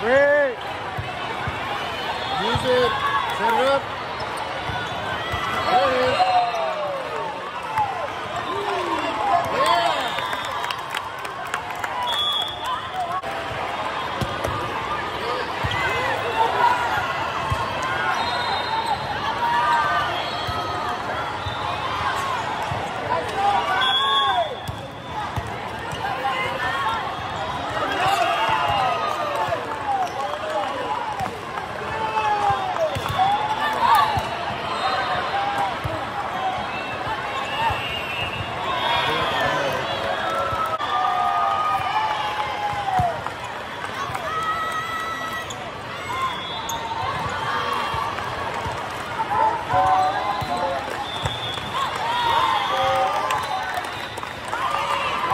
Great. Use it. Set it up.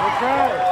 Okay.